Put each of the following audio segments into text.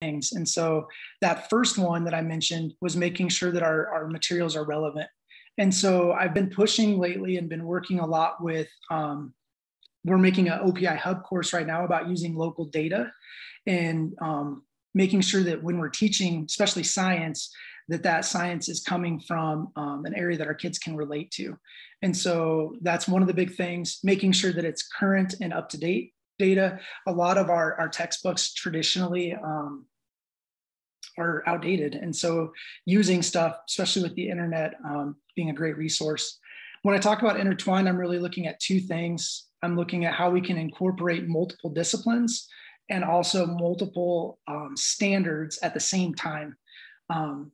things. And so that first one that I mentioned was making sure that our, our materials are relevant. And so I've been pushing lately and been working a lot with, um, we're making an OPI hub course right now about using local data and um, making sure that when we're teaching, especially science, that that science is coming from um, an area that our kids can relate to. And so that's one of the big things, making sure that it's current and up to date data. A lot of our, our textbooks traditionally um, are outdated. And so using stuff, especially with the internet um, being a great resource. When I talk about intertwine, I'm really looking at two things. I'm looking at how we can incorporate multiple disciplines and also multiple um, standards at the same time. Um,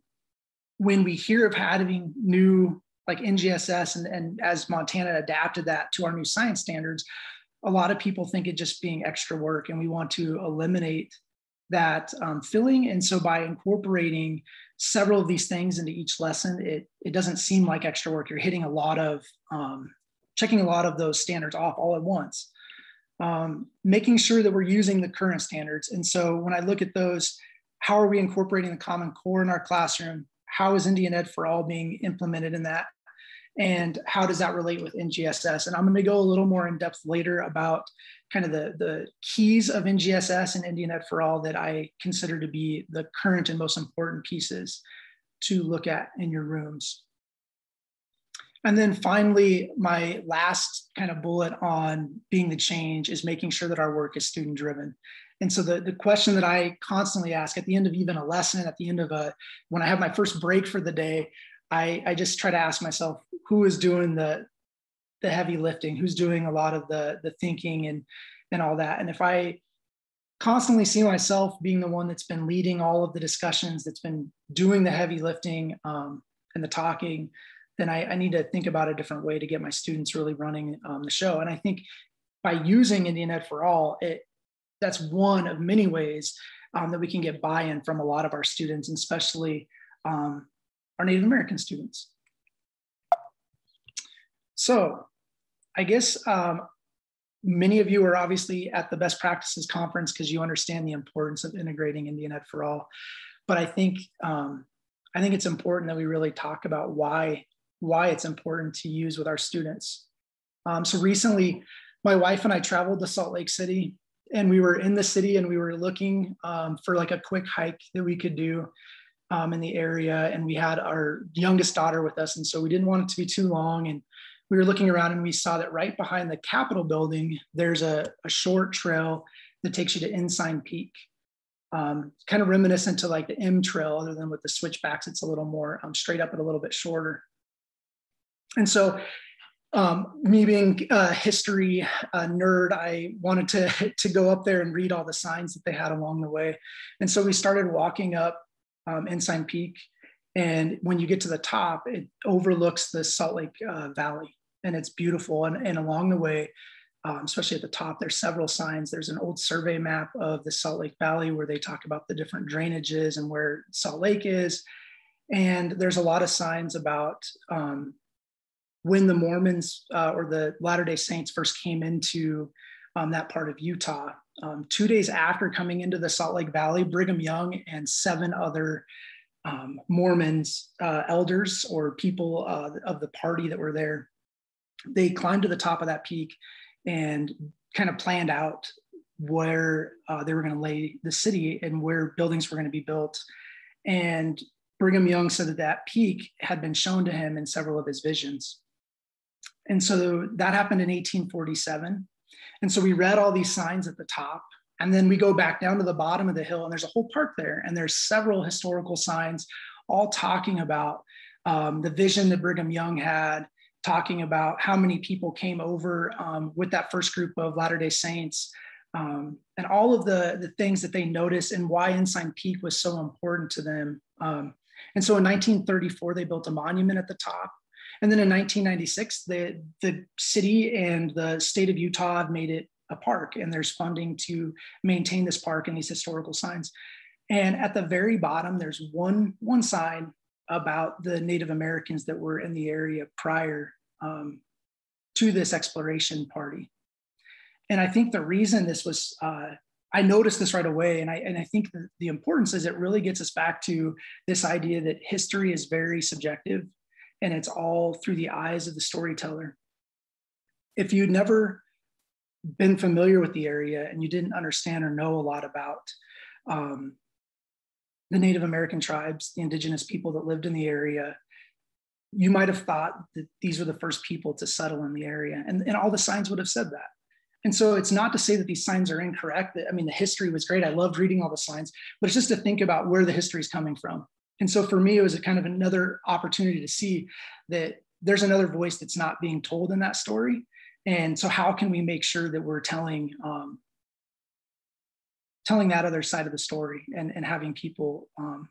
when we hear of having new like NGSS and, and as Montana adapted that to our new science standards, a lot of people think it just being extra work and we want to eliminate that um, filling. And so by incorporating several of these things into each lesson, it, it doesn't seem like extra work. You're hitting a lot of, um, checking a lot of those standards off all at once. Um, making sure that we're using the current standards. And so when I look at those, how are we incorporating the Common Core in our classroom? How is Indian Ed for All being implemented in that? And how does that relate with NGSS? And I'm going to go a little more in depth later about kind of the, the keys of NGSS and Indian Ed for All that I consider to be the current and most important pieces to look at in your rooms. And then finally, my last kind of bullet on being the change is making sure that our work is student driven. And so the, the question that I constantly ask at the end of even a lesson, at the end of a, when I have my first break for the day, I, I just try to ask myself, who is doing the the heavy lifting? Who's doing a lot of the the thinking and and all that? And if i constantly see myself being the one that's been leading all of the discussions that's been doing the heavy lifting um, and the talking then I, I, need to think about a different way to get my students really running um, the show. And i think by using indian ed for all it that's one of many ways um, that we can get buy-in from a lot of our students and especially um, our native american students so I guess um, many of you are obviously at the best practices conference because you understand the importance of integrating Indian Ed for All. But I think um, I think it's important that we really talk about why why it's important to use with our students. Um, so recently, my wife and I traveled to Salt Lake City, and we were in the city and we were looking um, for like a quick hike that we could do um, in the area. And we had our youngest daughter with us, and so we didn't want it to be too long. And we were looking around and we saw that right behind the Capitol building, there's a, a short trail that takes you to Ensign Peak. Um, kind of reminiscent to like the M trail, other than with the switchbacks, it's a little more um, straight up and a little bit shorter. And so, um, me being a history nerd, I wanted to, to go up there and read all the signs that they had along the way. And so we started walking up um, Ensign Peak and when you get to the top, it overlooks the Salt Lake uh, Valley and it's beautiful. And, and along the way, um, especially at the top, there's several signs. There's an old survey map of the Salt Lake Valley where they talk about the different drainages and where Salt Lake is. And there's a lot of signs about um, when the Mormons uh, or the Latter day Saints first came into um, that part of Utah. Um, two days after coming into the Salt Lake Valley, Brigham Young and seven other um, Mormons, uh, elders, or people uh, of the party that were there, they climbed to the top of that peak and kind of planned out where uh, they were going to lay the city and where buildings were going to be built. And Brigham Young said that that peak had been shown to him in several of his visions. And so that happened in 1847. And so we read all these signs at the top and then we go back down to the bottom of the hill, and there's a whole park there, and there's several historical signs, all talking about um, the vision that Brigham Young had, talking about how many people came over um, with that first group of Latter Day Saints, um, and all of the the things that they noticed and why Ensign Peak was so important to them. Um, and so in 1934, they built a monument at the top. And then in 1996, the, the city and the state of Utah have made it a park and there's funding to maintain this park and these historical signs. And at the very bottom, there's one, one sign about the Native Americans that were in the area prior um, to this exploration party. And I think the reason this was uh, I noticed this right away, and I and I think the importance is it really gets us back to this idea that history is very subjective, and it's all through the eyes of the storyteller. If you'd never been familiar with the area and you didn't understand or know a lot about um, the Native American tribes, the indigenous people that lived in the area, you might have thought that these were the first people to settle in the area, and, and all the signs would have said that. And so it's not to say that these signs are incorrect. I mean, the history was great. I loved reading all the signs, but it's just to think about where the history is coming from. And so for me, it was a kind of another opportunity to see that there's another voice that's not being told in that story. And so how can we make sure that we're telling um, telling that other side of the story and, and having people um,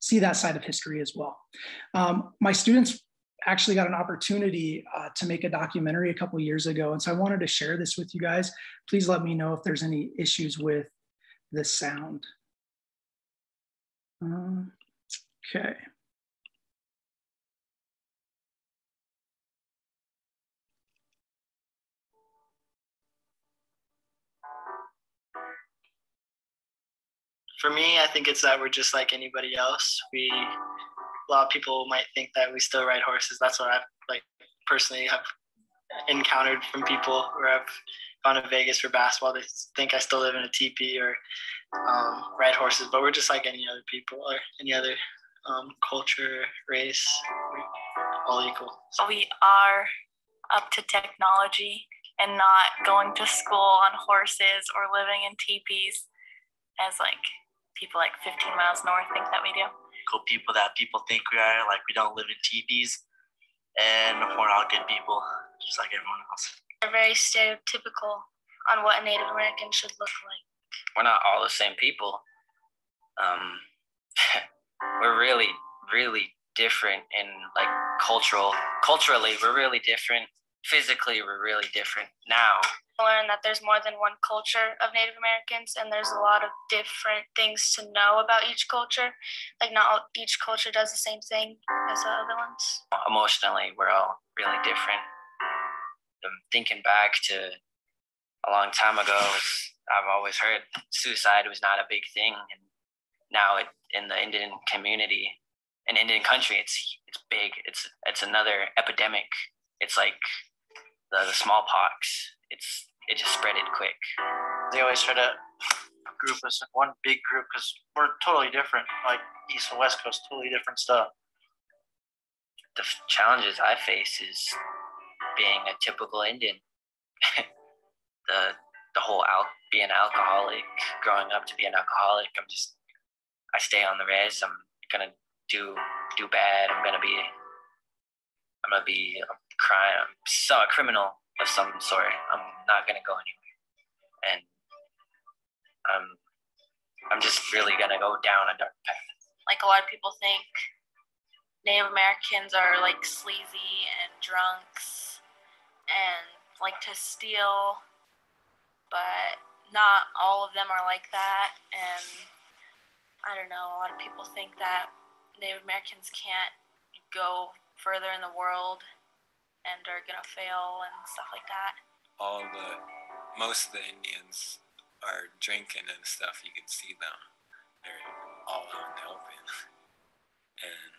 see that side of history as well. Um, my students actually got an opportunity uh, to make a documentary a couple years ago. And so I wanted to share this with you guys. Please let me know if there's any issues with the sound. Uh, okay. For me, I think it's that we're just like anybody else. We a lot of people might think that we still ride horses. That's what I've like personally have encountered from people where I've gone to Vegas for basketball. They think I still live in a teepee or um, ride horses, but we're just like any other people or any other um, culture, race, all equal. We are up to technology and not going to school on horses or living in teepees as like people like 15 miles north think that we do Cool people that people think we are. Like we don't live in teepees, and we're all good people, just like everyone else. They're very stereotypical on what a Native American should look like. We're not all the same people. Um, we're really, really different in like cultural. Culturally, we're really different. Physically, we're really different now learn that there's more than one culture of Native Americans and there's a lot of different things to know about each culture. Like not all, each culture does the same thing as the other ones. Emotionally, we're all really different. I'm thinking back to a long time ago, I've always heard suicide was not a big thing, and now it, in the Indian community, in Indian country, it's it's big. It's it's another epidemic. It's like the, the smallpox. It's it just spread it quick. They always try to group us in one big group because we're totally different. Like East and West Coast, totally different stuff. The challenges I face is being a typical Indian. the the whole al- being an alcoholic, growing up to be an alcoholic. I'm just I stay on the res. I'm gonna do do bad. I'm gonna be I'm gonna be a crime. I'm so a criminal of some sort. I'm not gonna go anywhere, and I'm I'm just really gonna go down a dark path. Like a lot of people think Native Americans are like sleazy and drunks and like to steal, but not all of them are like that. And I don't know, a lot of people think that Native Americans can't go further in the world and are gonna fail and stuff like that. All the most of the Indians are drinking and stuff. You can see them. They're all out in the open, and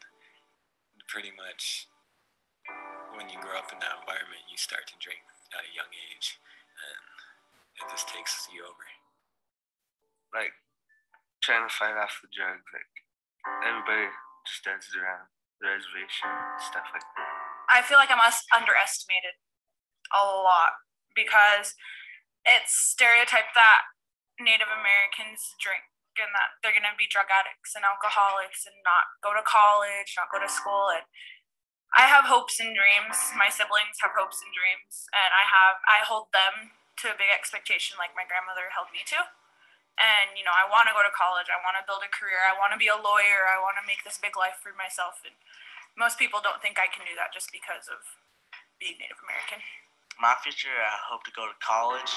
pretty much when you grow up in that environment, you start to drink at a young age, and it just takes you over. Like trying to fight off the drugs, like everybody just dances around the reservation, stuff like that. I feel like I'm underestimated a lot because it's stereotyped that Native Americans drink and that they're going to be drug addicts and alcoholics and not go to college, not go to school. And I have hopes and dreams. My siblings have hopes and dreams, and I have I hold them to a big expectation like my grandmother held me to. And you know, I want to go to college. I want to build a career. I want to be a lawyer. I want to make this big life for myself. And most people don't think I can do that just because of being Native American. My future, I hope to go to college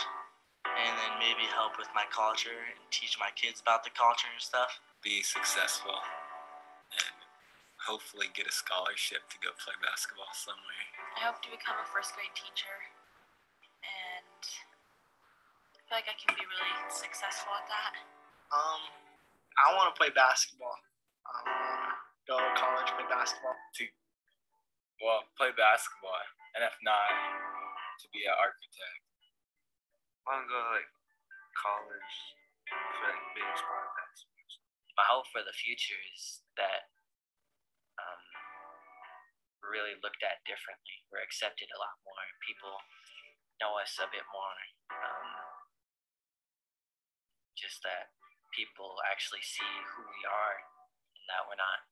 and then maybe help with my culture and teach my kids about the culture and stuff. Be successful and hopefully get a scholarship to go play basketball somewhere. I hope to become a first grade teacher and feel like I can be really successful at that. Um, I want to play basketball. I want to go to college play basketball. To well, play basketball, and if not, to be an architect. I want to go to like college for like baseball and basketball. My hope for the future is that um, we're really looked at differently. We're accepted a lot more. People know us a bit more. Um, just that people actually see who we are and that we're not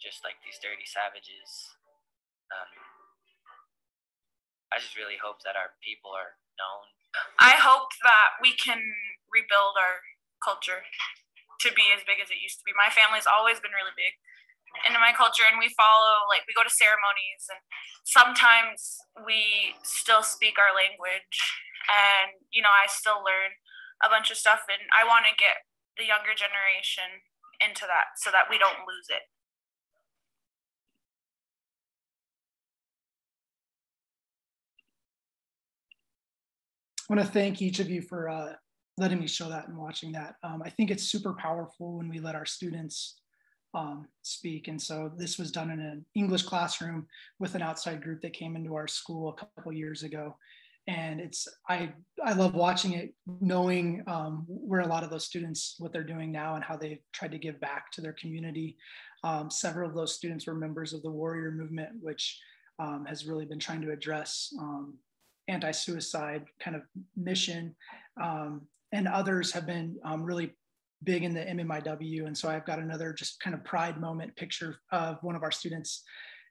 just like these dirty savages. Um, I just really hope that our people are known. I hope that we can rebuild our culture to be as big as it used to be. My family's always been really big into my culture and we follow like we go to ceremonies and sometimes we still speak our language and you know I still learn a bunch of stuff and I want to get the younger generation into that so that we don't lose it. I want to thank each of you for uh, letting me show that and watching that. Um, I think it's super powerful when we let our students um, speak. And so this was done in an English classroom with an outside group that came into our school a couple years ago. And it's I I love watching it, knowing um, where a lot of those students what they're doing now and how they've tried to give back to their community. Um, several of those students were members of the Warrior Movement, which um, has really been trying to address um, anti-suicide kind of mission um, and others have been um, really big in the MMIW. And so I've got another just kind of pride moment picture of one of our students.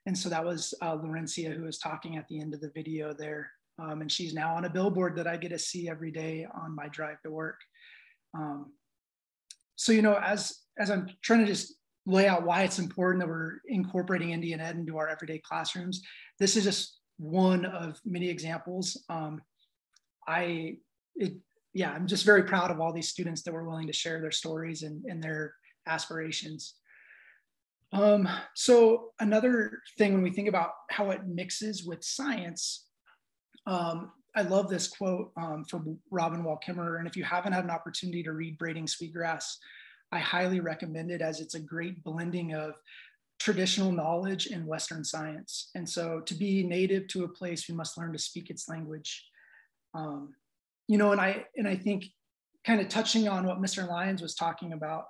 And so that was uh, Laurencia who was talking at the end of the video there. Um, and she's now on a billboard that I get to see every day on my drive to work. Um, so, you know, as, as I'm trying to just lay out why it's important that we're incorporating Indian Ed into our everyday classrooms, this is just one of many examples. Um, I, it, yeah, I'm just very proud of all these students that were willing to share their stories and, and their aspirations. Um, so another thing when we think about how it mixes with science, um, I love this quote um, from Robin Wall Kimmerer. And if you haven't had an opportunity to read Braiding Sweetgrass, I highly recommend it as it's a great blending of traditional knowledge and Western science. And so to be native to a place, we must learn to speak its language. Um, you know, and I and I think kind of touching on what Mr. Lyons was talking about,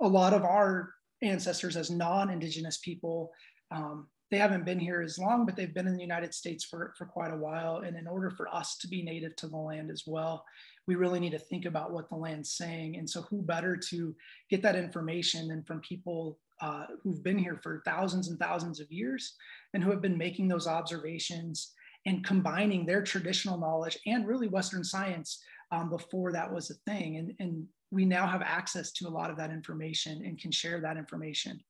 a lot of our ancestors as non-indigenous people, um, they haven't been here as long, but they've been in the United States for, for quite a while. And in order for us to be native to the land as well, we really need to think about what the land's saying. And so who better to get that information than from people uh, who've been here for thousands and thousands of years and who have been making those observations and combining their traditional knowledge and really Western science um, before that was a thing. And, and we now have access to a lot of that information and can share that information.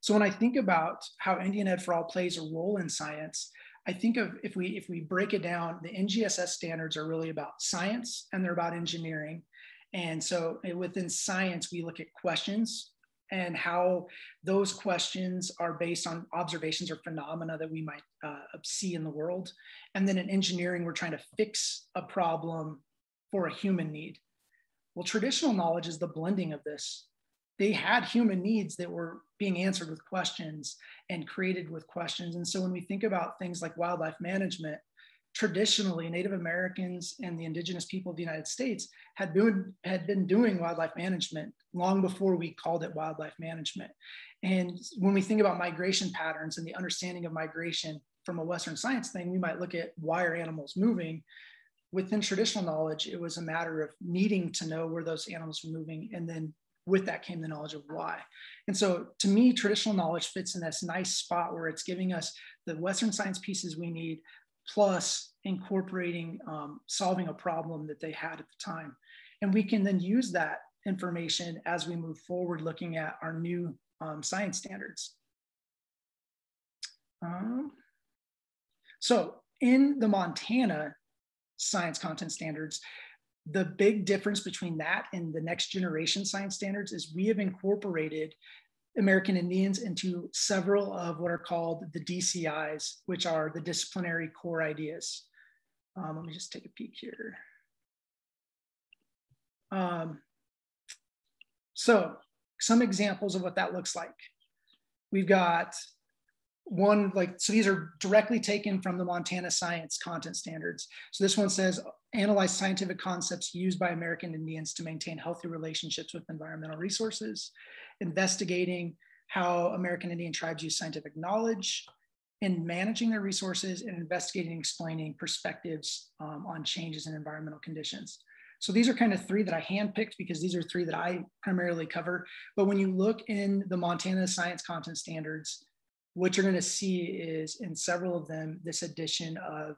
So when I think about how Indian Ed for All plays a role in science, I think of if we if we break it down, the NGSS standards are really about science and they're about engineering. And so eh, within science, we look at questions, and how those questions are based on observations or phenomena that we might uh, see in the world. And then in engineering, we're trying to fix a problem for a human need. Well, traditional knowledge is the blending of this. They had human needs that were being answered with questions and created with questions. And so when we think about things like wildlife management, traditionally Native Americans and the indigenous people of the United States had been, had been doing wildlife management long before we called it wildlife management. And when we think about migration patterns and the understanding of migration from a Western science thing, we might look at why are animals moving? Within traditional knowledge, it was a matter of needing to know where those animals were moving. And then with that came the knowledge of why. And so to me, traditional knowledge fits in this nice spot where it's giving us the Western science pieces we need, plus incorporating um, solving a problem that they had at the time. And we can then use that information as we move forward looking at our new um, science standards. Um, so in the Montana science content standards, the big difference between that and the next generation science standards is we have incorporated American Indians into several of what are called the DCIs, which are the disciplinary core ideas. Um, let me just take a peek here. Um, so some examples of what that looks like. We've got one like, so these are directly taken from the Montana science content standards. So this one says, analyze scientific concepts used by American Indians to maintain healthy relationships with environmental resources, investigating how American Indian tribes use scientific knowledge in managing their resources and investigating and explaining perspectives um, on changes in environmental conditions. So these are kind of three that I handpicked because these are three that I primarily cover. But when you look in the Montana Science Content Standards, what you're going to see is in several of them this addition of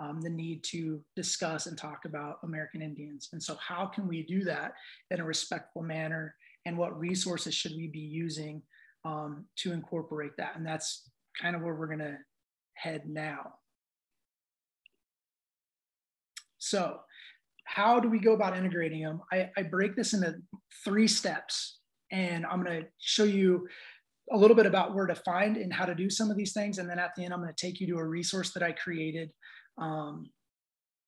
um, the need to discuss and talk about American Indians. And so, how can we do that in a respectful manner? And what resources should we be using um, to incorporate that? And that's kind of where we're going to head now. So, how do we go about integrating them? I, I break this into three steps, and I'm going to show you a little bit about where to find and how to do some of these things. And then at the end, I'm going to take you to a resource that I created um,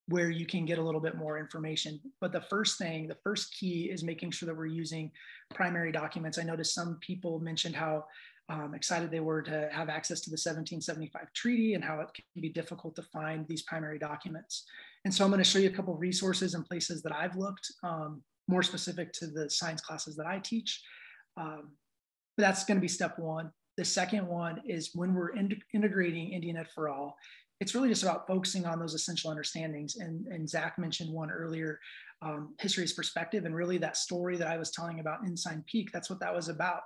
where you can get a little bit more information. But the first thing, the first key is making sure that we're using primary documents. I noticed some people mentioned how um, excited they were to have access to the 1775 treaty and how it can be difficult to find these primary documents. And so I'm going to show you a couple resources and places that I've looked um, more specific to the science classes that I teach. Um, but that's going to be step one. The second one is when we're in integrating Indian Ed for All, it's really just about focusing on those essential understandings. And, and Zach mentioned one earlier, um, history's perspective, and really that story that I was telling about Ensign Peak, that's what that was about.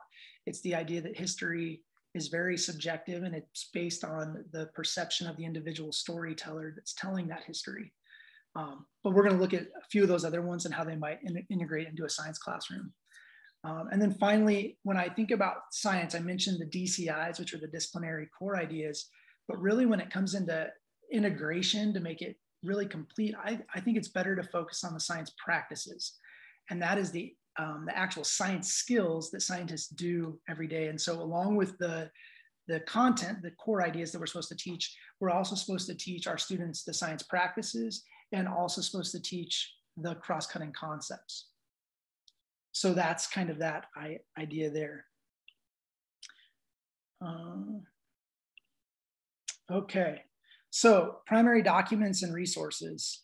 It's the idea that history is very subjective and it's based on the perception of the individual storyteller that's telling that history. Um, but we're going to look at a few of those other ones and how they might in integrate into a science classroom. Um, and then finally, when I think about science, I mentioned the DCIs, which are the disciplinary core ideas. But really, when it comes into integration to make it really complete, I, I think it's better to focus on the science practices. And that is the, um, the actual science skills that scientists do every day. And so, along with the, the content, the core ideas that we're supposed to teach, we're also supposed to teach our students the science practices and also supposed to teach the cross cutting concepts. So, that's kind of that idea there. Uh, Okay, so primary documents and resources.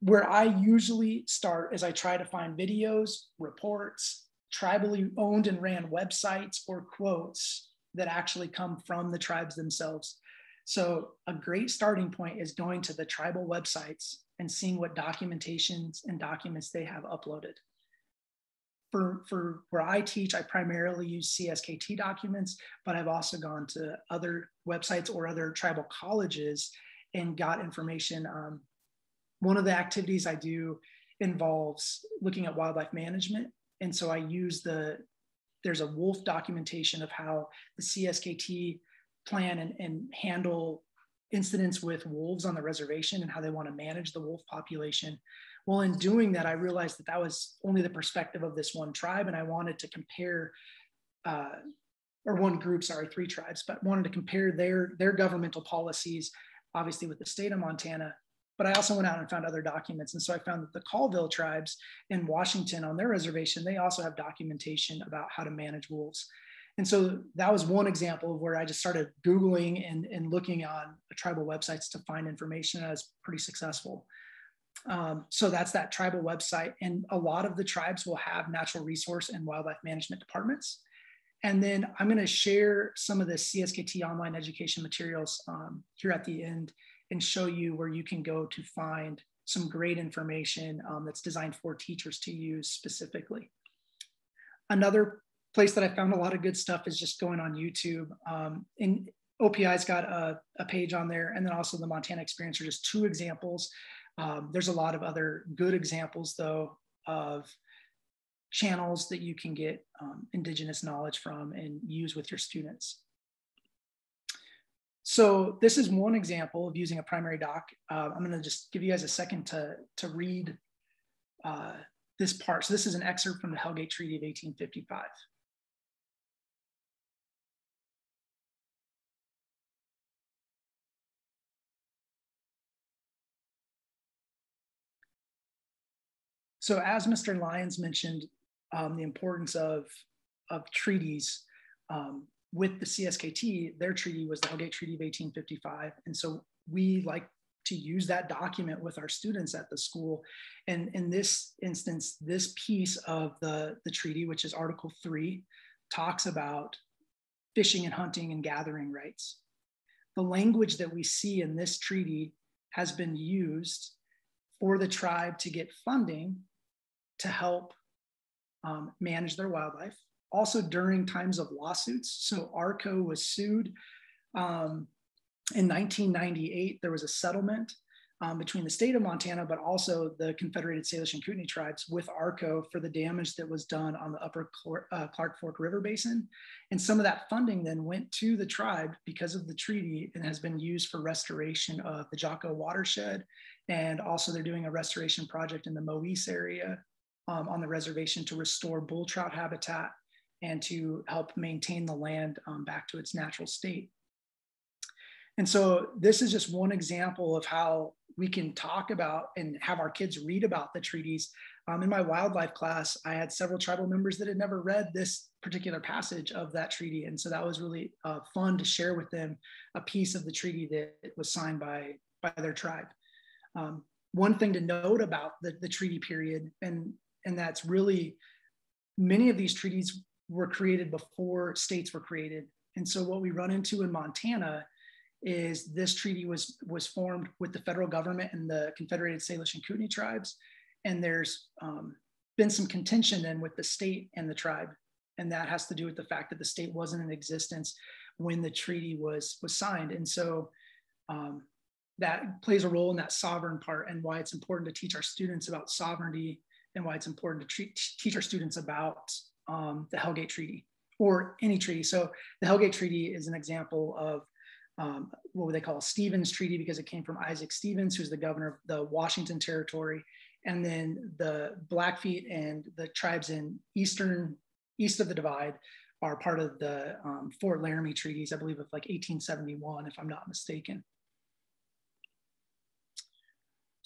Where I usually start is I try to find videos, reports, tribally owned and ran websites or quotes that actually come from the tribes themselves. So a great starting point is going to the tribal websites and seeing what documentations and documents they have uploaded for, for where I teach, I primarily use CSKT documents, but I've also gone to other websites or other tribal colleges and got information. Um, one of the activities I do involves looking at wildlife management. And so I use the, there's a wolf documentation of how the CSKT plan and, and handle incidents with wolves on the reservation and how they want to manage the wolf population. Well, in doing that, I realized that that was only the perspective of this one tribe, and I wanted to compare, uh, or one group, sorry, three tribes, but wanted to compare their their governmental policies, obviously with the state of Montana. But I also went out and found other documents, and so I found that the Colville tribes in Washington on their reservation, they also have documentation about how to manage wolves. And so that was one example of where I just started Googling and, and looking on tribal websites to find information. I was pretty successful. Um, so that's that tribal website. And a lot of the tribes will have natural resource and wildlife management departments. And then I'm going to share some of the CSKT online education materials um, here at the end and show you where you can go to find some great information um, that's designed for teachers to use specifically. Another place that I found a lot of good stuff is just going on YouTube. Um, and OPI's got a, a, page on there, and then also the Montana Experience are just two examples um, there's a lot of other good examples, though, of channels that you can get um, Indigenous knowledge from and use with your students. So this is one example of using a primary doc. Uh, I'm gonna just give you guys a second to, to read uh, this part. So this is an excerpt from the Hellgate Treaty of 1855. So as Mr. Lyons mentioned, um, the importance of, of treaties um, with the CSKT, their treaty was the Hellgate Treaty of 1855. And so we like to use that document with our students at the school. And in this instance, this piece of the, the treaty, which is Article 3, talks about fishing and hunting and gathering rights. The language that we see in this treaty has been used for the tribe to get funding to help um, manage their wildlife. Also, during times of lawsuits. So, ARCO was sued um, in 1998. There was a settlement um, between the state of Montana, but also the Confederated Salish and Kootenai tribes with ARCO for the damage that was done on the upper uh, Clark Fork River Basin. And some of that funding then went to the tribe because of the treaty and has been used for restoration of the Jocko watershed. And also, they're doing a restoration project in the Mowese area um, on the reservation to restore bull trout habitat and to help maintain the land um, back to its natural state. And so this is just one example of how we can talk about and have our kids read about the treaties. Um, in my wildlife class, I had several tribal members that had never read this particular passage of that treaty. And so that was really uh, fun to share with them a piece of the treaty that was signed by, by their tribe. Um, one thing to note about the, the treaty period, and, and that's really many of these treaties were created before states were created. And so what we run into in Montana is this treaty was was formed with the federal government and the Confederated Salish and Kootenai tribes, and there's um, been some contention then with the state and the tribe, and that has to do with the fact that the state wasn't in existence when the treaty was was signed, and so um, that plays a role in that sovereign part and why it's important to teach our students about sovereignty and why it's important to treat, teach our students about um, the Hellgate Treaty or any treaty. So the Hellgate Treaty is an example of um, what would they call a Stevens Treaty because it came from Isaac Stevens, who's the governor of the Washington Territory. And then the Blackfeet and the tribes in eastern, east of the divide are part of the um, Fort Laramie treaties, I believe of like 1871, if I'm not mistaken.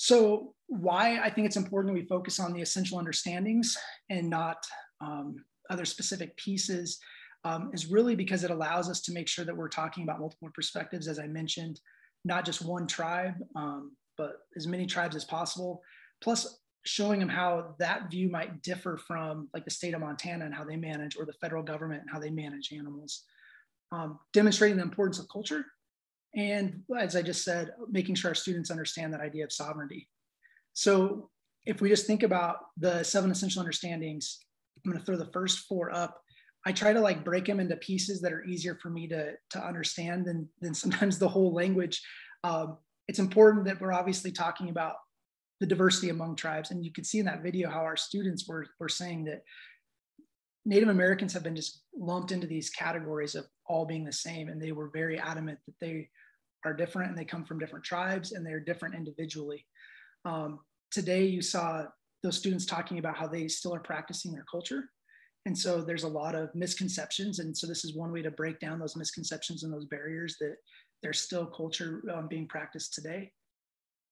So why I think it's important we focus on the essential understandings and not um, other specific pieces um, is really because it allows us to make sure that we're talking about multiple perspectives, as I mentioned, not just one tribe, um, but as many tribes as possible, plus showing them how that view might differ from like the state of Montana and how they manage, or the federal government and how they manage animals. Um, demonstrating the importance of culture. And as I just said, making sure our students understand that idea of sovereignty. So if we just think about the seven essential understandings, I'm going to throw the first four up I try to like break them into pieces that are easier for me to to understand than than sometimes the whole language. Um, it's important that we're obviously talking about the diversity among tribes, and you can see in that video how our students were were saying that Native Americans have been just lumped into these categories of all being the same, and they were very adamant that they are different and they come from different tribes and they're different individually. Um, today, you saw those students talking about how they still are practicing their culture and so there's a lot of misconceptions. And so this is one way to break down those misconceptions and those barriers that there's still culture um, being practiced today.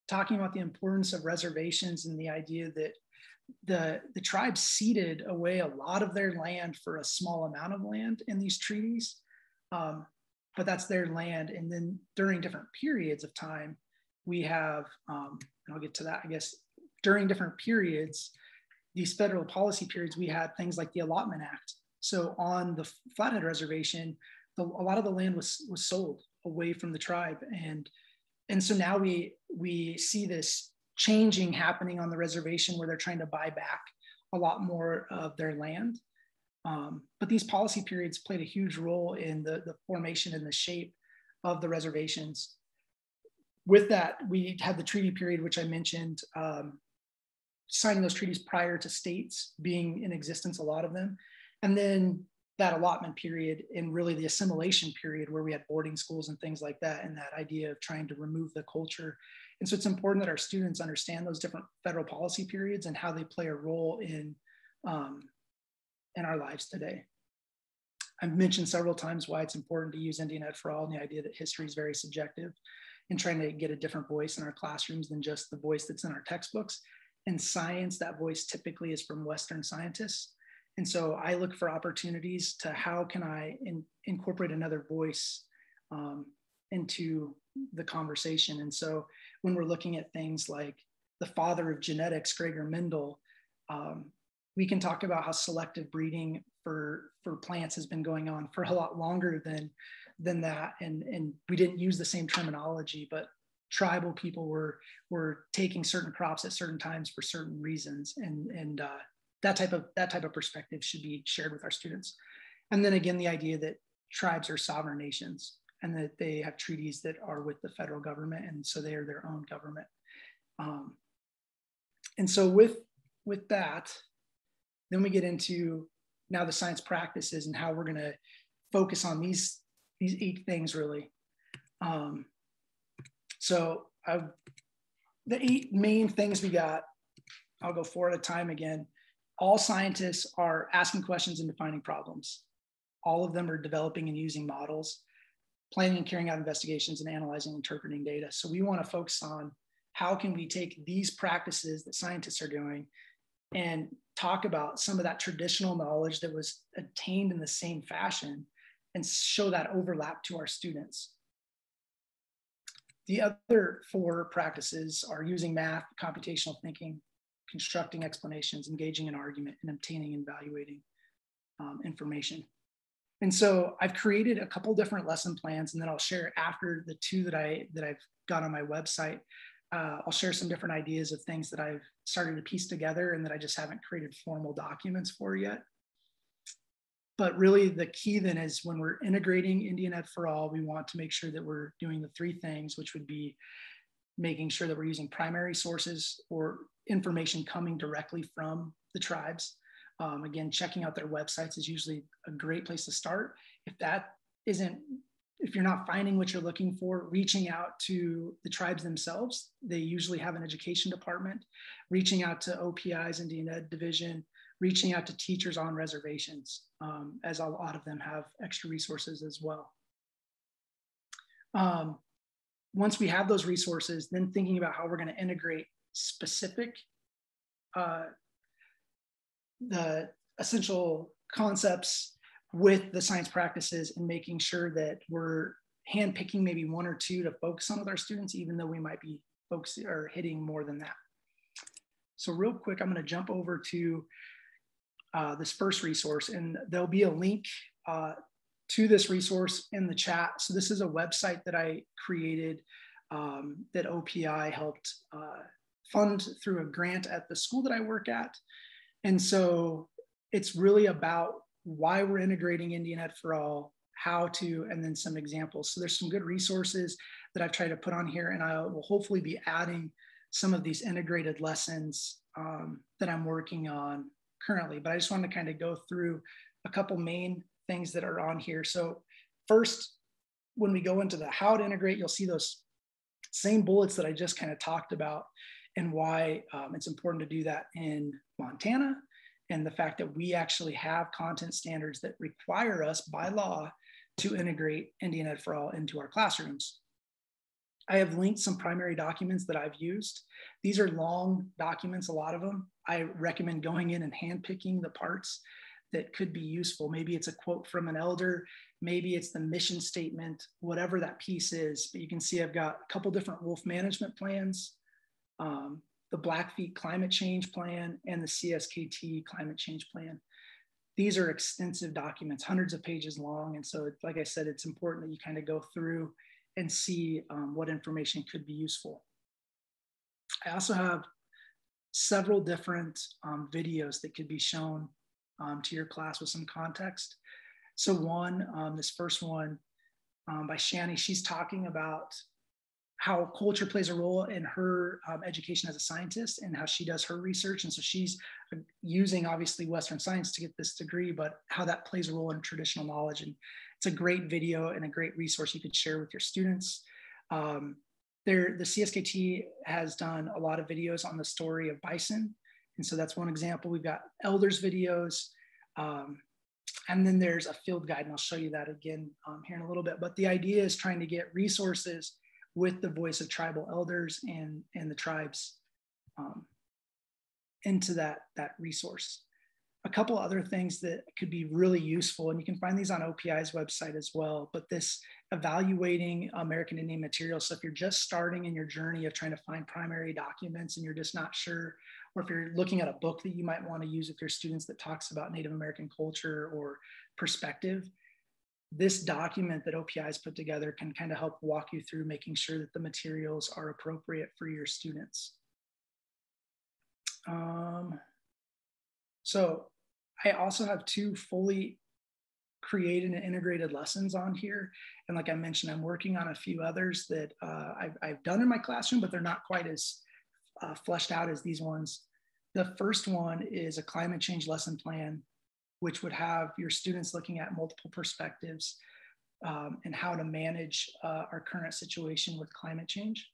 Talking about the importance of reservations and the idea that the, the tribes ceded away a lot of their land for a small amount of land in these treaties. Um, but that's their land. And then during different periods of time, we have, um, and I'll get to that, I guess, during different periods, these federal policy periods, we had things like the Allotment Act. So on the Flathead Reservation, the, a lot of the land was was sold away from the tribe, and and so now we we see this changing happening on the reservation where they're trying to buy back a lot more of their land. Um, but these policy periods played a huge role in the, the formation and the shape of the reservations. With that, we had the treaty period, which I mentioned, um, signing those treaties prior to states being in existence, a lot of them. And then that allotment period and really the assimilation period where we had boarding schools and things like that, and that idea of trying to remove the culture. And so it's important that our students understand those different federal policy periods and how they play a role in, um, in our lives today. I've mentioned several times why it's important to use Indian Ed for All and the idea that history is very subjective and trying to get a different voice in our classrooms than just the voice that's in our textbooks in science, that voice typically is from Western scientists. And so I look for opportunities to how can I in, incorporate another voice um, into the conversation. And so when we're looking at things like the father of genetics, Gregor Mendel, um, we can talk about how selective breeding for for plants has been going on for a lot longer than than that. And and we didn't use the same terminology but tribal people were were taking certain crops at certain times for certain reasons. And and uh, that type of that type of perspective should be shared with our students. And then again the idea that tribes are sovereign nations and that they have treaties that are with the federal government and so they are their own government um, and so with with that then we get into now the science practices and how we're going to focus on these these eight things really um, so I, the eight main things we got, I'll go four at a time again. All scientists are asking questions and defining problems. All of them are developing and using models, planning and carrying out investigations and analyzing and interpreting data. So we want to focus on how can we take these practices that scientists are doing and talk about some of that traditional knowledge that was attained in the same fashion and show that overlap to our students. The other four practices are using math, computational thinking, constructing explanations, engaging in argument, and obtaining and evaluating um, information. And so I've created a couple different lesson plans, and then I'll share after the two that I that I've got on my website. Uh, I'll share some different ideas of things that I've started to piece together and that I just haven't created formal documents for yet. But really, the key then is when we're integrating Indian Ed for All, we want to make sure that we're doing the three things, which would be making sure that we're using primary sources or information coming directly from the tribes. Um, again, checking out their websites is usually a great place to start. If that isn't, if you're not finding what you're looking for, reaching out to the tribes themselves. They usually have an education department. Reaching out to OPI's Indian Ed division, reaching out to teachers on reservations, um, as a lot of them have extra resources as well. Um, once we have those resources, then thinking about how we're going to integrate specific, uh, the essential concepts with the science practices and making sure that we're handpicking maybe one or two to focus on with our students, even though we might be focusing or hitting more than that. So real quick, I'm going to jump over to uh, this first resource, and there'll be a link uh, to this resource in the chat. So this is a website that I created um, that OPI helped uh, fund through a grant at the school that I work at. And so it's really about why we're integrating Indian Ed for All, how to, and then some examples. So there's some good resources that I've tried to put on here, and I will hopefully be adding some of these integrated lessons um, that I'm working on currently, but I just wanted to kind of go through a couple main things that are on here. So first, when we go into the how to integrate, you'll see those same bullets that I just kind of talked about and why um, it's important to do that in Montana and the fact that we actually have content standards that require us by law to integrate Indian Ed for All into our classrooms. I have linked some primary documents that I've used. These are long documents, a lot of them. I recommend going in and handpicking the parts that could be useful. Maybe it's a quote from an elder, maybe it's the mission statement, whatever that piece is. But you can see I've got a couple different wolf management plans, um, the Blackfeet climate change plan, and the CSKT climate change plan. These are extensive documents, hundreds of pages long. And so, like I said, it's important that you kind of go through and see um, what information could be useful. I also have several different um, videos that could be shown um, to your class with some context. So one, um, this first one um, by Shani, she's talking about how culture plays a role in her um, education as a scientist and how she does her research. And so she's uh, using obviously Western science to get this degree, but how that plays a role in traditional knowledge. And it's a great video and a great resource you could share with your students. Um, there, the CSKT has done a lot of videos on the story of bison. And so that's one example. We've got elders videos. Um, and then there's a field guide, and I'll show you that again um, here in a little bit. But the idea is trying to get resources with the voice of tribal elders and, and the tribes. Um, into that, that resource. A couple other things that could be really useful, and you can find these on OPI's website as well, but this evaluating American Indian material. So if you're just starting in your journey of trying to find primary documents and you're just not sure, or if you're looking at a book that you might want to use with your students that talks about Native American culture or perspective, this document that OPI has put together can kind of help walk you through making sure that the materials are appropriate for your students. Um, so I also have two fully created and integrated lessons on here. And like I mentioned, I'm working on a few others that uh, I've, I've, done in my classroom, but they're not quite as uh, fleshed out as these ones. The first one is a climate change lesson plan which would have your students looking at multiple perspectives um, and how to manage uh, our current situation with climate change.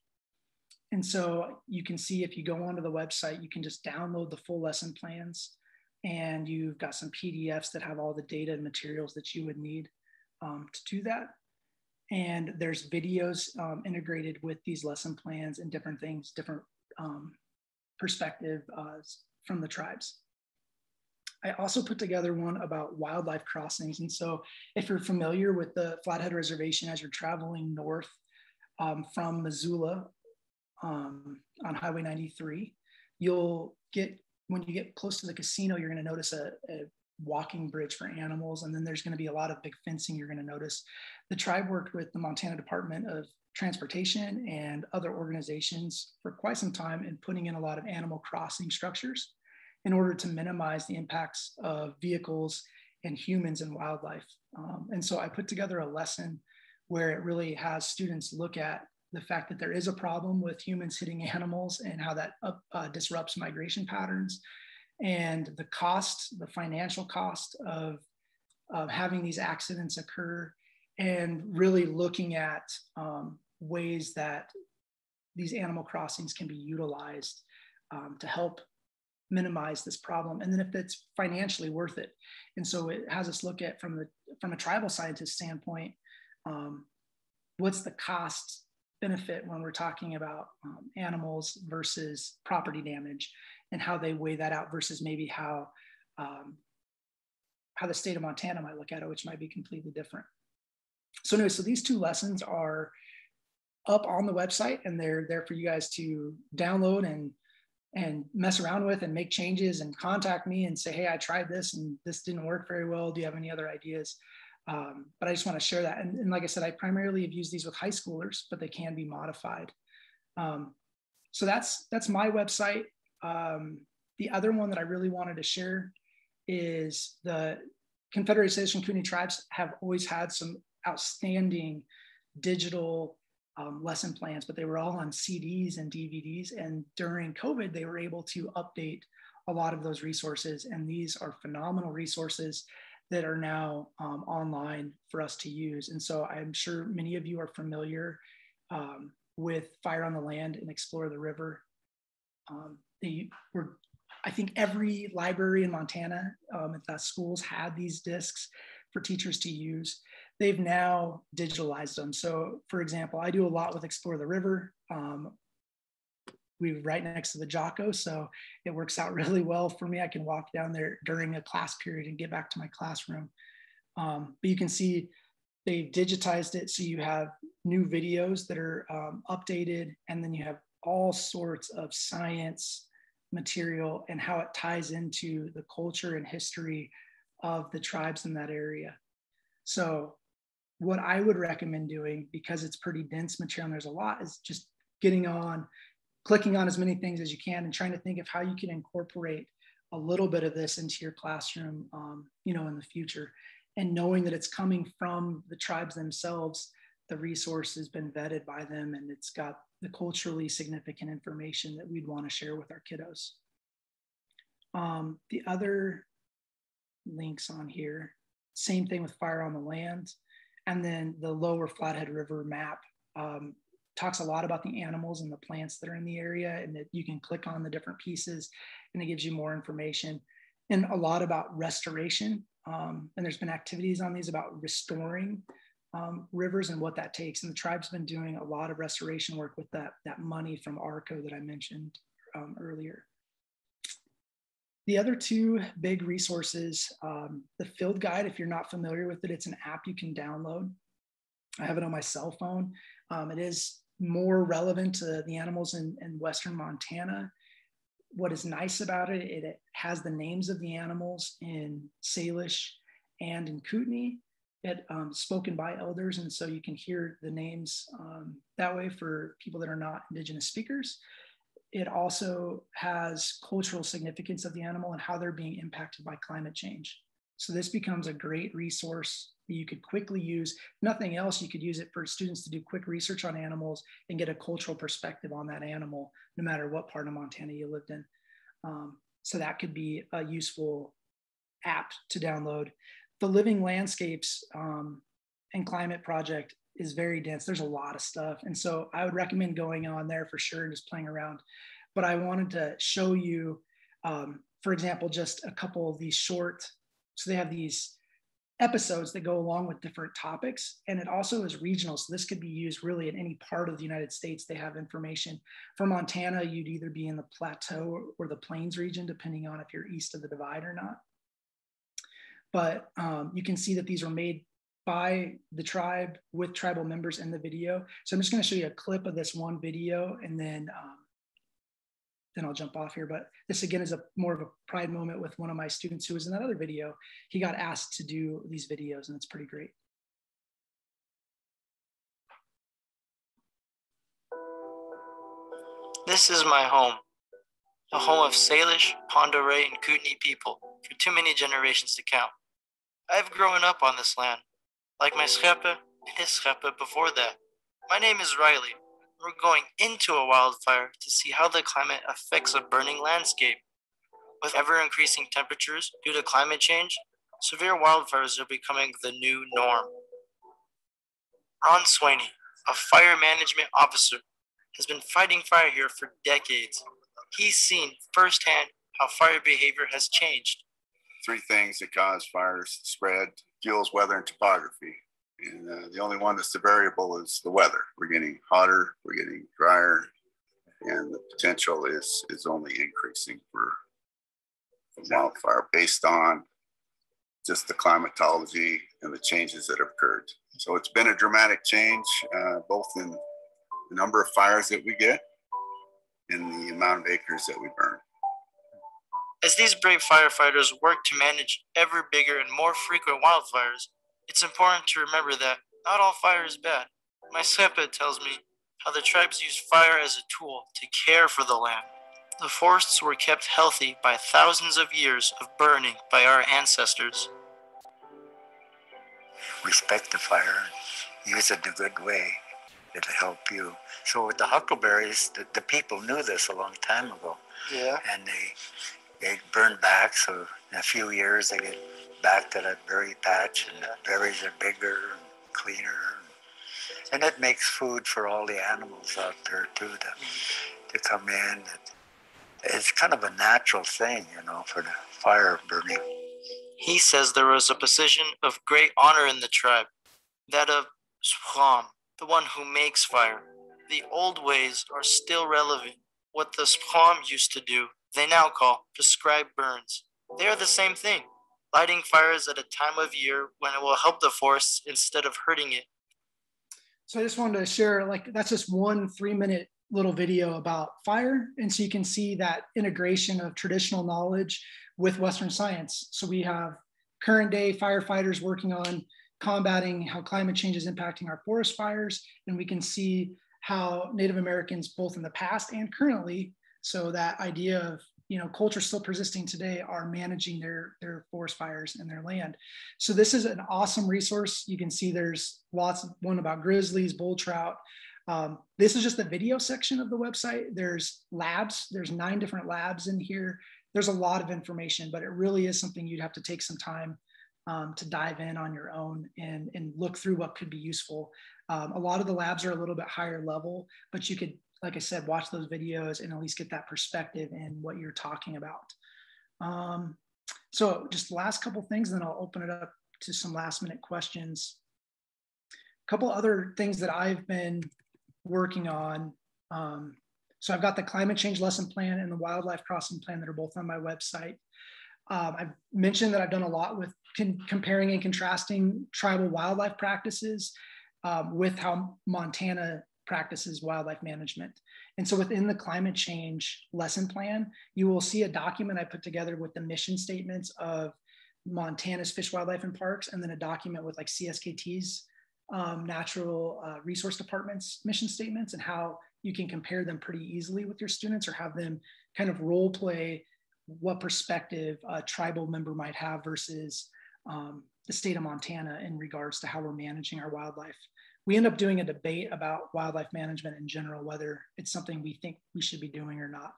And so you can see if you go onto the website, you can just download the full lesson plans and you've got some PDFs that have all the data and materials that you would need um, to do that. And there's videos um, integrated with these lesson plans and different things, different um, perspective uh, from the tribes. I also put together one about wildlife crossings. And so if you're familiar with the Flathead Reservation as you're traveling north um, from Missoula um, on Highway 93, you'll get, when you get close to the casino, you're gonna notice a, a walking bridge for animals. And then there's gonna be a lot of big fencing you're gonna notice. The tribe worked with the Montana Department of Transportation and other organizations for quite some time in putting in a lot of animal crossing structures in order to minimize the impacts of vehicles and humans and wildlife. Um, and so I put together a lesson where it really has students look at the fact that there is a problem with humans hitting animals and how that uh, disrupts migration patterns and the cost, the financial cost of, of having these accidents occur and really looking at um, ways that these animal crossings can be utilized um, to help minimize this problem and then if it's financially worth it. And so it has us look at from the from a tribal scientist standpoint um, what's the cost benefit when we're talking about um, animals versus property damage and how they weigh that out versus maybe how um, how the state of montana might look at it which might be completely different. So anyway so these two lessons are up on the website and they're there for you guys to download and and mess around with and make changes and contact me and say, hey, I tried this and this didn't work very well. Do you have any other ideas? Um, but I just want to share that. And, and, like I said, I primarily have used these with high schoolers, but they can be modified. Um, so that's that's my website. Um, the other one that I really wanted to share is the Confederated Salish and tribes have always had some outstanding digital um, lesson plans, but they were all on CDs and DVDs. And during COVID, they were able to update a lot of those resources. And these are phenomenal resources that are now um, online for us to use. And so I'm sure many of you are familiar um, with Fire on the Land and Explore the River. Um, they were, I think every library in Montana um, at the schools had these discs for teachers to use they've now digitalized them. So, for example, I do a lot with Explore the River. Um, we're right next to the Jocko, so it works out really well for me. I can walk down there during a class period and get back to my classroom. Um, but you can see they've digitized it so you have new videos that are um, updated, and then you have all sorts of science material and how it ties into the culture and history of the tribes in that area. So what I would recommend doing because it's pretty dense material and there's a lot is just getting on, clicking on as many things as you can and trying to think of how you can incorporate a little bit of this into your classroom, um, you know, in the future. And knowing that it's coming from the tribes themselves, the resource has been vetted by them and it's got the culturally significant information that we'd want to share with our kiddos. Um, the other links on here, same thing with Fire on the Land. And then the lower Flathead River map um, talks a lot about the animals and the plants that are in the area, and that you can click on the different pieces and it gives you more information. And a lot about restoration. Um, and there's been activities on these about restoring um, rivers and what that takes. And the tribe's been doing a lot of restoration work with that, that money from ARCO that I mentioned um, earlier. The other two big resources, um, the field guide, if you're not familiar with it, it's an app you can download. I have it on my cell phone. Um, it is more relevant to the animals in, in Western Montana. What is nice about it, it, has the names of the animals in Salish and in Kootenai, it um, spoken by elders. And so you can hear the names um, that way for people that are not Indigenous speakers. It also has cultural significance of the animal and how they're being impacted by climate change. So this becomes a great resource that you could quickly use. Nothing else, you could use it for students to do quick research on animals and get a cultural perspective on that animal, no matter what part of Montana you lived in. Um, so that could be a useful app to download. The Living Landscapes um, and Climate Project is very dense. There's a lot of stuff. And so I would recommend going on there for sure and just playing around. But I wanted to show you, um, for example, just a couple of these short, so they have these episodes that go along with different topics. And it also is regional. So this could be used really in any part of the United States. They have information. For Montana, you'd either be in the plateau or the plains region, depending on if you're east of the divide or not. But um, you can see that these were made by the tribe with tribal members in the video. So I'm just going to show you a clip of this one video and then um, then I'll jump off here. But this again is a more of a pride moment with one of my students who was in that other video. He got asked to do these videos and it's pretty great. This is my home, the home of Salish, Oreille, and Kootenai people for too many generations to count. I've grown up on this land, like my scheppe and his scheppe before that. My name is Riley. We're going into a wildfire to see how the climate affects a burning landscape. With ever increasing temperatures due to climate change, severe wildfires are becoming the new norm. Ron Swaney, a fire management officer, has been fighting fire here for decades. He's seen firsthand how fire behavior has changed three things that cause fires to spread fuels, weather, and topography. And uh, the only one that's the variable is the weather. We're getting hotter, we're getting drier, and the potential is is only increasing for, wildfire based on just the climatology and the changes that have occurred. So it's been a dramatic change, uh, both in the number of fires that we get and the amount of acres that we burn. As these brave firefighters work to manage ever bigger and more frequent wildfires, it's important to remember that not all fire is bad. My Sepa tells me how the tribes use fire as a tool to care for the land. The forests were kept healthy by thousands of years of burning by our ancestors. Respect the fire, use it in a good way. It'll help you. So with the huckleberries, the, the people knew this a long time ago. Yeah. And they they burn back. So in a few years, they get back to that berry patch, and the berries are bigger and cleaner. And it makes food for all the animals out there too to, to come in. It's kind of a natural thing, you know, for the fire burning. He says there was a position of great honor in the tribe, that of Swam, the one who makes fire. The old ways are still relevant. What the Swam used to do they now call prescribed burns. They are the same thing, lighting fires at a time of year when it will help the forest instead of hurting it. So I just wanted to share, like, that's just one three minute little video about fire. And so you can see that integration of traditional knowledge with Western science. So we have current day firefighters working on combating how climate change is impacting our forest fires. And we can see how Native Americans, both in the past and currently, so that idea of you know culture still persisting today are managing their their forest fires and their land. So this is an awesome resource. You can see there's lots one about grizzlies, bull trout. Um, this is just the video section of the website. There's labs. There's nine different labs in here. There's a lot of information, but it really is something you'd have to take some time um, to dive in on your own and, and look through what could be useful. Um, a lot of the labs are a little bit higher level, but you could like I said, watch those videos and at least get that perspective in what you're talking about. Um, so just last couple things, then I'll open it up to some last minute questions. A couple other things that I've been working on. Um, so I've got the climate change lesson plan and the wildlife crossing plan that are both on my website. Um, I've mentioned that I've done a lot with comparing and contrasting tribal wildlife practices um, with how Montana practices wildlife management. And so within the climate change lesson plan, you will see a document I put together with the mission statements of Montana's Fish, Wildlife, and Parks, and then a document with like CSKT's um, natural uh, resource departments mission statements and how you can compare them pretty easily with your students or have them kind of role play what perspective a tribal member might have versus um, the state of Montana in regards to how we're managing our wildlife. We end up doing a debate about wildlife management in general, whether it's something we think we should be doing or not.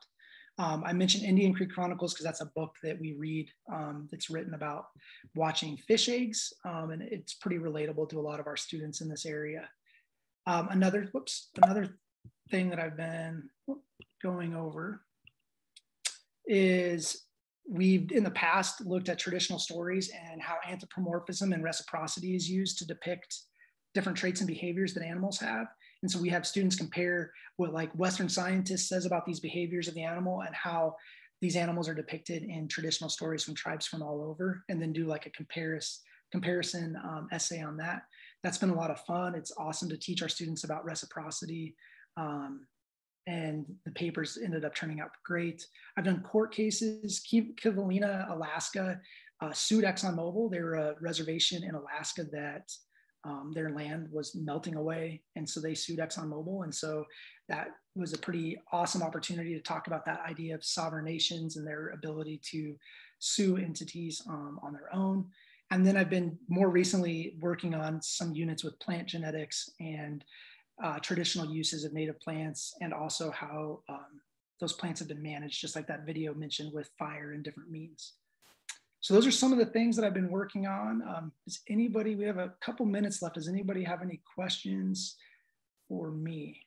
Um, I mentioned Indian Creek Chronicles because that's a book that we read um, that's written about watching fish eggs, um, and it's pretty relatable to a lot of our students in this area. Um, another, whoops, another thing that I've been going over is we've in the past looked at traditional stories and how anthropomorphism and reciprocity is used to depict different traits and behaviors that animals have. And so we have students compare what like Western scientists says about these behaviors of the animal and how these animals are depicted in traditional stories from tribes from all over, and then do like a comparison comparison um, essay on that. That's been a lot of fun. It's awesome to teach our students about reciprocity um, and the papers ended up turning out great. I've done court cases. Kivalina, Alaska, uh, sued ExxonMobil. They're a reservation in Alaska that um, their land was melting away, and so they sued ExxonMobil. And so that was a pretty awesome opportunity to talk about that idea of sovereign nations and their ability to sue entities um, on their own. And then I've been more recently working on some units with plant genetics and uh, traditional uses of native plants and also how um, those plants have been managed, just like that video mentioned with fire and different means. So those are some of the things that I've been working on. Um, does anybody, we have a couple minutes left. Does anybody have any questions for me?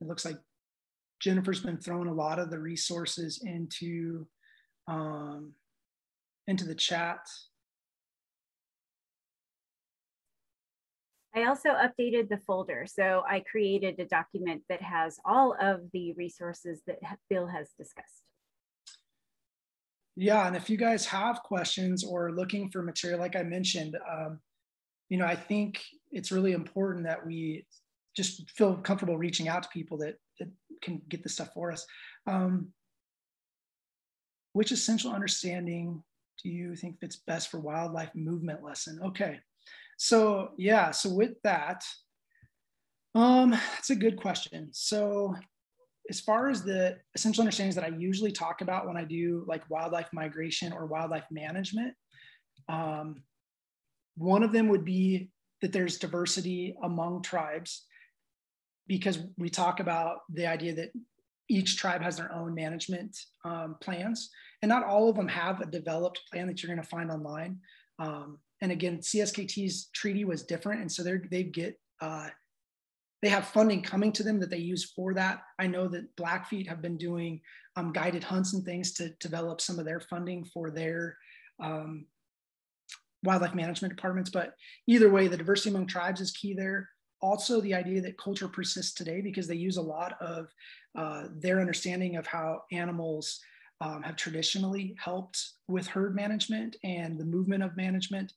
It looks like Jennifer's been throwing a lot of the resources into, um, into the chat. I also updated the folder. So I created a document that has all of the resources that Bill has discussed. Yeah, and if you guys have questions or looking for material, like I mentioned, um, you know, I think it's really important that we just feel comfortable reaching out to people that, that can get this stuff for us. Um, which essential understanding do you think fits best for wildlife movement lesson? Okay, so yeah, so with that, um, that's a good question. So as far as the essential understandings that I usually talk about when I do like wildlife migration or wildlife management, um, one of them would be that there's diversity among tribes because we talk about the idea that each tribe has their own management um, plans and not all of them have a developed plan that you're going to find online um, and again, CSKT's treaty was different, and so they they get uh, they have funding coming to them that they use for that. I know that Blackfeet have been doing um, guided hunts and things to develop some of their funding for their um, wildlife management departments. But either way, the diversity among tribes is key there. Also, the idea that culture persists today because they use a lot of uh, their understanding of how animals um, have traditionally helped with herd management and the movement of management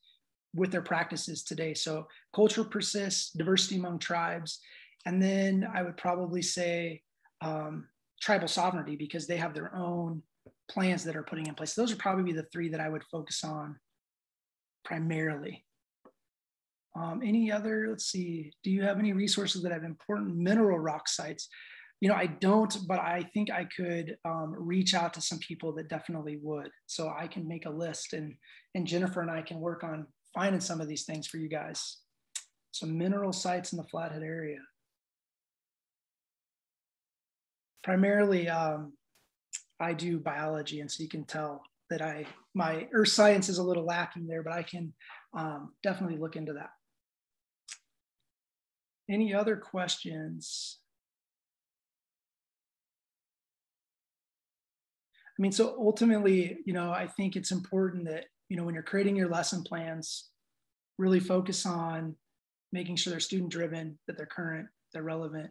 with their practices today. So culture persists, diversity among tribes, and then I would probably say um, tribal sovereignty because they have their own plans that are putting in place. Those would probably the three that I would focus on primarily. Um, any other, let's see, do you have any resources that have important mineral rock sites? You know, I don't, but I think I could um, reach out to some people that definitely would. So I can make a list and, and Jennifer and I can work on finding some of these things for you guys. Some mineral sites in the Flathead area. Primarily, um, I do biology, and so you can tell that I my earth science is a little lacking there, but I can um, definitely look into that. Any other questions? I mean, so ultimately, you know, I think it's important that, you know, when you're creating your lesson plans, really focus on making sure they're student driven, that they're current, they're relevant,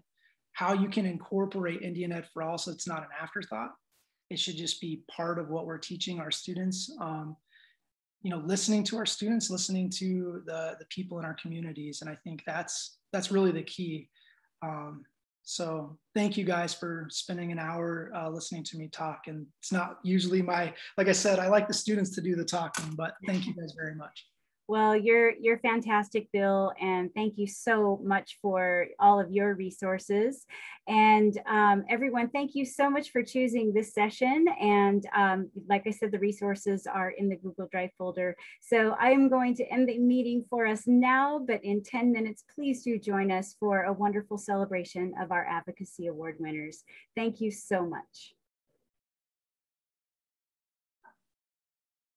how you can incorporate Indian Ed for all so it's not an afterthought. It should just be part of what we're teaching our students. Um, you know, listening to our students, listening to the, the people in our communities. And I think that's that's really the key. Um, so thank you guys for spending an hour uh, listening to me talk. And it's not usually my, like I said, I like the students to do the talking, but thank you guys very much. Well, you're you're fantastic, Bill, and thank you so much for all of your resources. And um, everyone, thank you so much for choosing this session. And um, like I said, the resources are in the Google Drive folder. So I am going to end the meeting for us now, but in 10 minutes, please do join us for a wonderful celebration of our Advocacy Award winners. Thank you so much.